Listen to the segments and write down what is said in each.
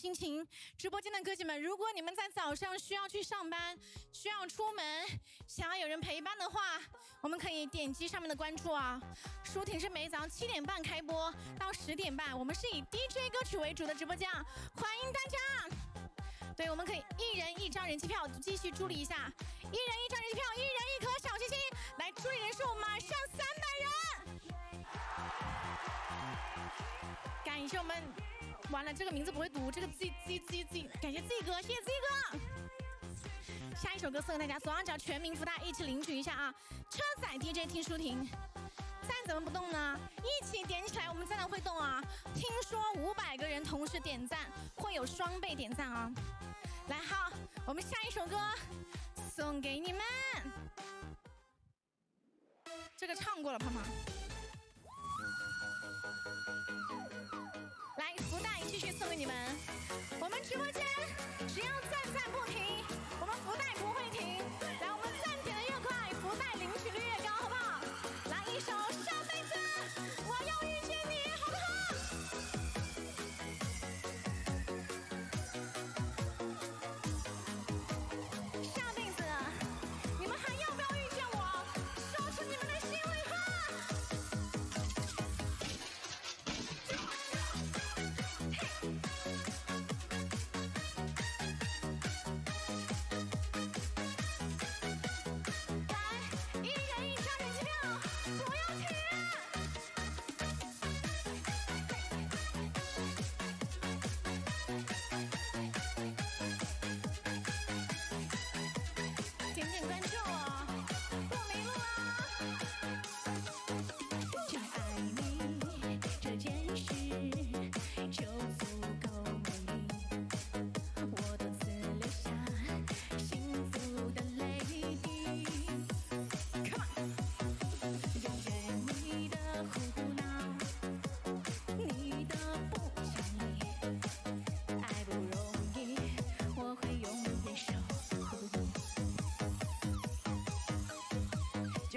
心情。直播间的哥姐们，如果你们在早上需要去上班，需要出门，想要有人陪伴的话，我们可以点击上面的关注啊。舒婷是每早上七点半开播到十点半，我们是以 DJ 歌曲为主的直播间，欢迎大家。对，我们可以一人一张人气票，继续助力一下，一人一张人气票，一人一颗小心心，来助力人数马上三百人。感谢我们，完了这个名字不会读，这个 Z Z Z Z，感谢 Z 哥，谢谢 Z 哥。下一首歌送给大家，左上角全民福袋一起领取一下啊！车载 DJ 听舒婷，赞怎么不动呢？一起点起来，我们赞的会动啊！听说五百个人同时点赞会有双倍点赞啊！来好，我们下一首歌送给你们，这个唱过了，胖胖。我们直播间只要赞赞不停，我们福袋不会停。来，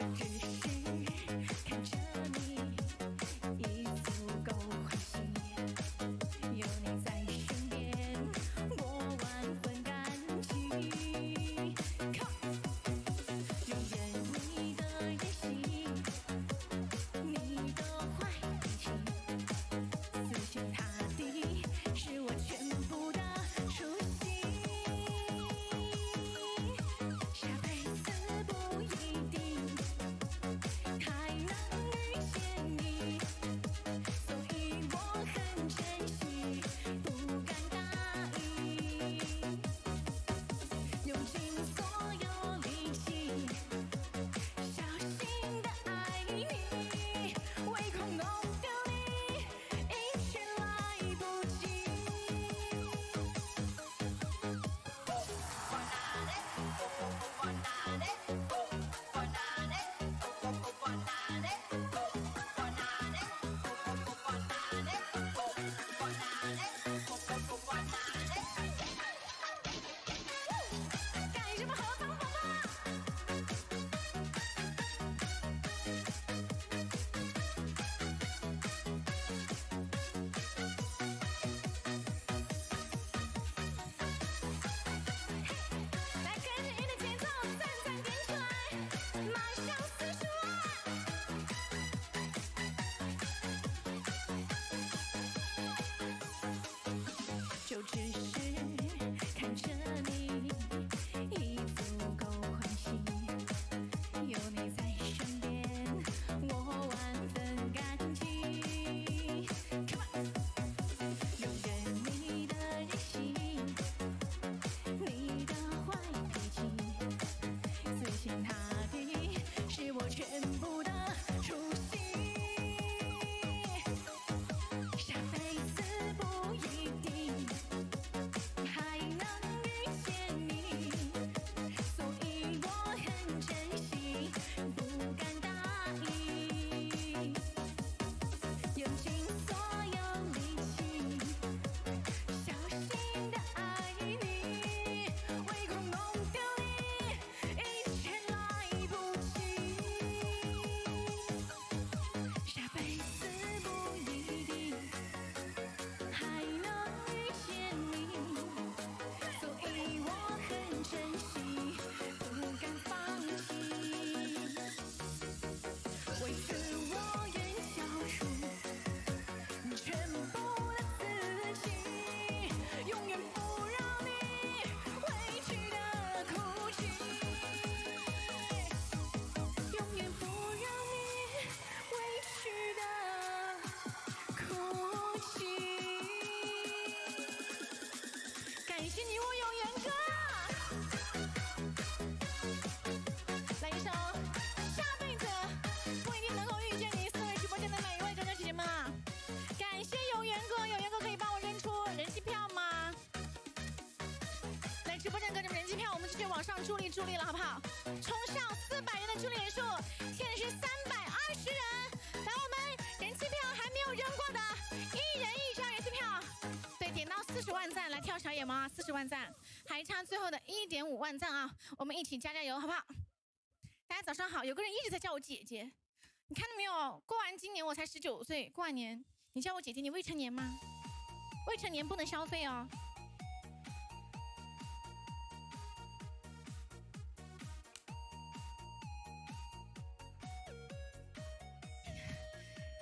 Hey, hey. 就只是看着上助力助力了，好不好？冲上四百人的助力人数，现在是三百二十人。来，我们人气票还没有扔过的，一人一张人气票。对，点到四十万赞来跳小野猫啊，四十万赞，还差最后的一点五万赞啊，我们一起加加油，好不好？大家早上好，有个人一直在叫我姐姐，你看到没有？过完今年我才十九岁，过完年你叫我姐姐，你未成年吗？未成年不能消费哦。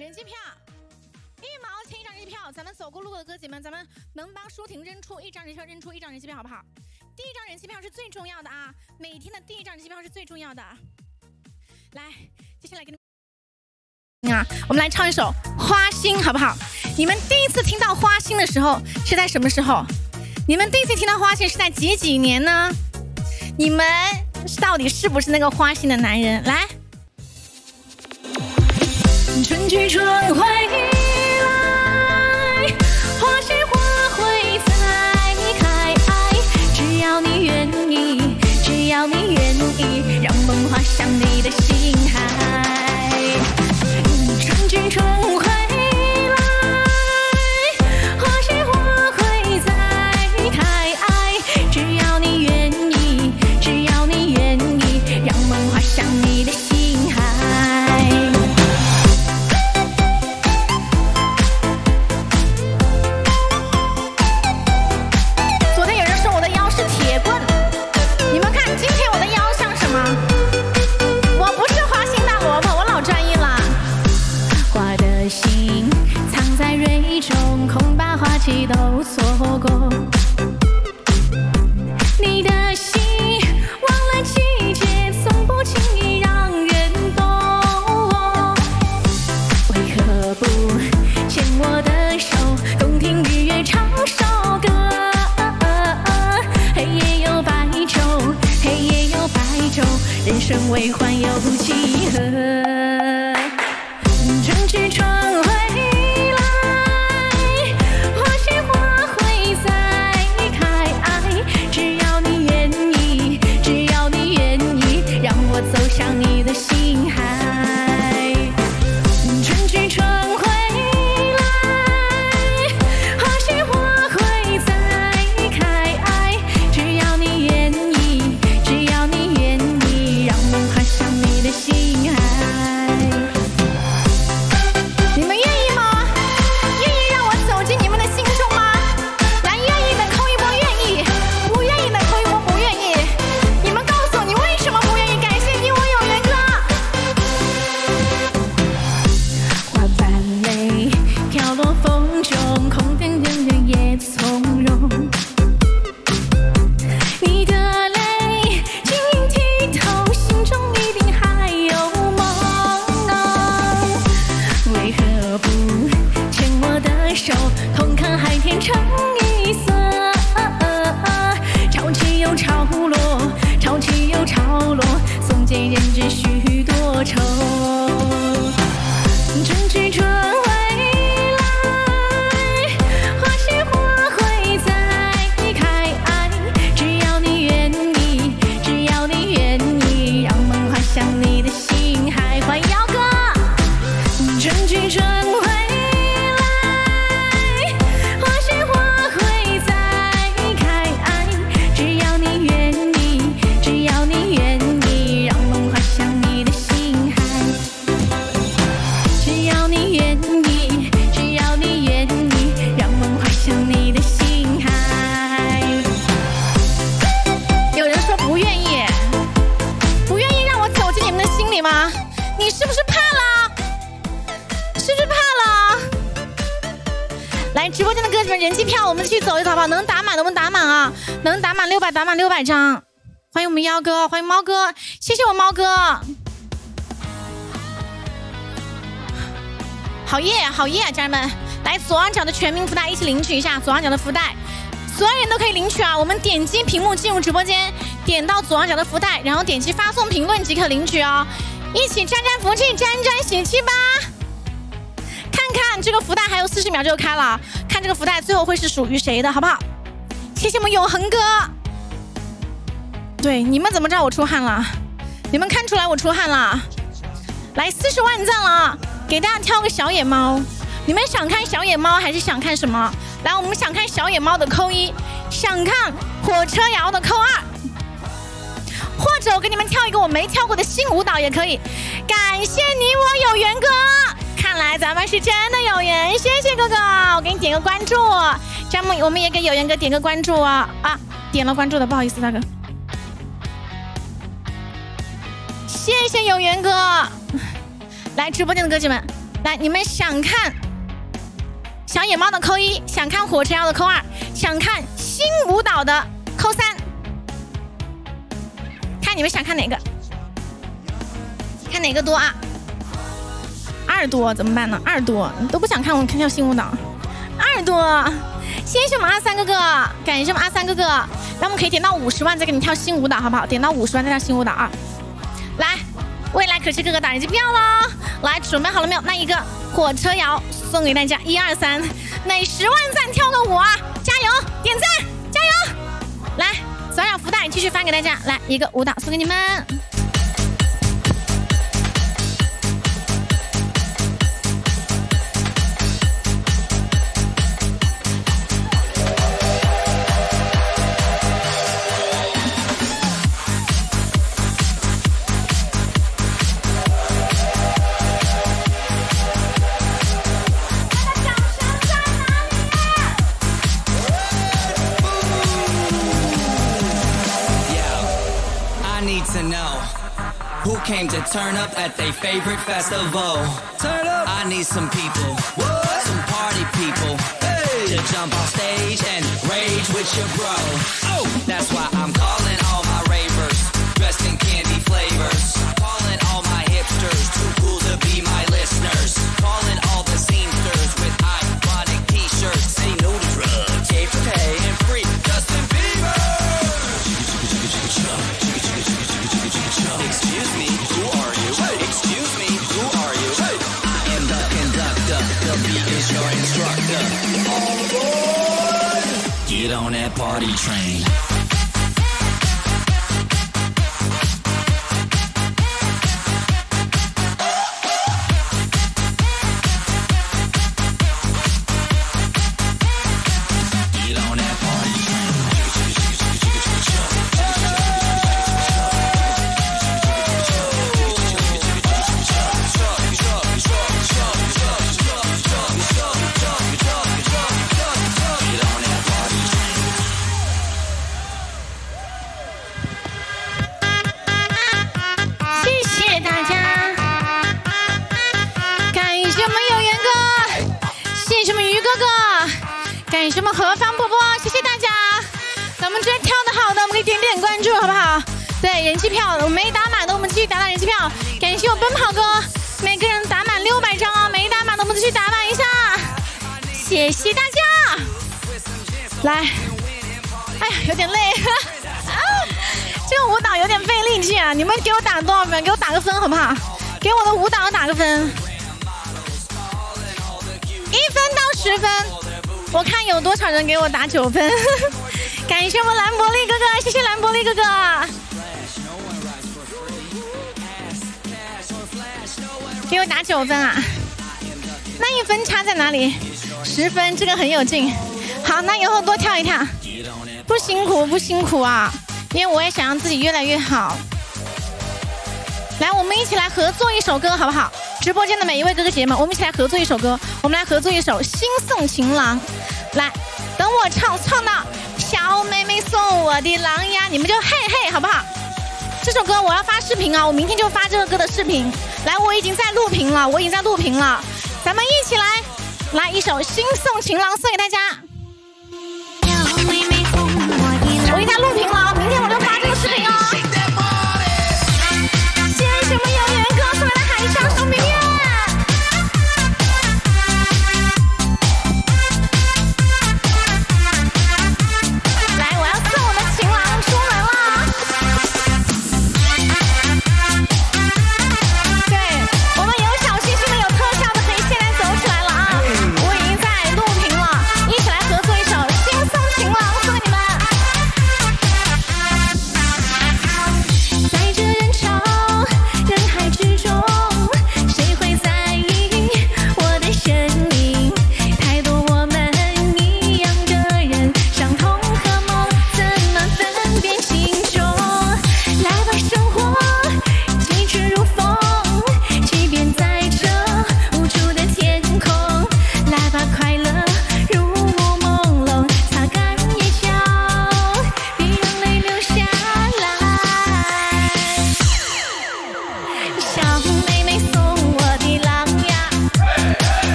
人气票，一毛钱一张人气票。咱们走过路过的哥姐们，咱们能帮舒婷扔出一张人气票，扔出一张人气票好不好？第一张人气票是最重要的啊，每天的第一张人气票是最重要的。来，接下来给你们啊，我们来唱一首《花心》好不好？你们第一次听到《花心》的时候是在什么时候？你们第一次听到《花心》是在几几年呢？你们到底是不是那个花心的男人？来。春去春回来，花谢花会再开。只要你愿意，只要你愿意，让梦划向你的心海。春去春人生为欢又几何？春去春回我们去走一走好不好？能打满的我们打满啊，能打满六百，打满六百张。欢迎我们幺哥，欢迎猫哥，谢谢我猫哥。好耶，好耶，家人们，来左上角的全民福袋一起领取一下，左上角的福袋，所有人都可以领取啊！我们点击屏幕进入直播间，点到左上角的福袋，然后点击发送评论即可领取哦。一起沾沾福气，沾沾喜气吧！这个福袋还有四十秒就开了，看这个福袋最后会是属于谁的，好不好？谢谢我们永恒哥。对，你们怎么知道我出汗了？你们看出来我出汗了？来，四十万赞了，给大家挑个小野猫。你们想看小野猫还是想看什么？来，我们想看小野猫的扣一，想看火车摇的扣二，或者我给你们跳一个我没跳过的新舞蹈也可以。感谢你我有缘哥，看来咱们是真的有缘，谢谢哥哥，我给你点个关注。这样我们也给有缘哥点个关注啊啊，点了关注的，不好意思大哥。谢谢有缘哥，来直播间的哥姐们，来你们想看小野猫的扣一，想看火车妖的扣二，想看新舞蹈的扣三，看你们想看哪个，看哪个多啊？二多怎么办呢？二多你都不想看我看跳新舞蹈，二多，谢谢我们阿三哥哥，感谢我们阿三哥哥，那我们可以点到五十万再给你跳新舞蹈好不好？点到五十万再跳新舞蹈啊！来，未来可是哥哥打人机票喽！来，准备好了没有？那一个火车摇送给大家，一二三，每十万赞跳个舞啊！加油，点赞，加油！来，小小福袋继续发给大家，来一个舞蹈送给你们。Who came to turn up at their favorite festival. Turn up. I need some people, some party people, hey. to jump on stage and rage with your bro. Oh, that's why I'm calling all my ravers dressed in candy flavors. Calling all my Get on that party train. 何方波波，谢谢大家。咱们这跳的好的，我们可以点点关注，好不好？对，人气票我没打满的，我们继续打打人气票。感谢我奔跑哥，每个人打满六百张啊，没打满的我们继续打满一下。谢谢大家，来，哎呀，有点累。啊 这个舞蹈有点费力气啊！你们给我打多少分？给我打个分好不好？给我的舞蹈打个分，一分到十分，我看有多少人给我打九分。感谢我们兰博利哥哥，谢谢兰博利哥哥。给我打九分啊！那一分差在哪里？十分，这个很有劲。好，那以后多跳一跳，不辛苦不辛苦啊！因为我也想让自己越来越好。来，我们一起来合作一首歌，好不好？直播间的每一位哥哥姐姐们，我们一起来合作一首歌。我们来合作一首《心送情郎》。来，等我唱唱到小妹妹送我的狼呀，你们就嘿嘿，好不好？这首歌我要发视频啊，我明天就发这个歌的视频。来，我已经在录屏了，我已经在录屏了，咱们一起来，来一首《心送情郎》送给大家。我已经在录屏了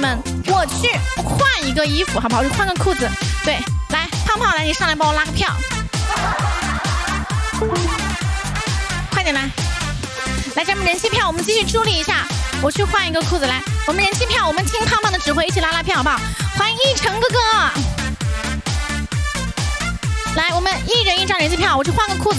们，我去换一个衣服，好不好？我去换个裤子。对，来胖胖来，你上来帮我拉个票，快点来！来，咱们人气票，我们继续助力一下。我去换一个裤子，来，我们人气票，我们听胖胖的指挥，一起拉拉票，好不好？欢迎一晨哥哥，来，我们一人一张人气票，我去换个裤子。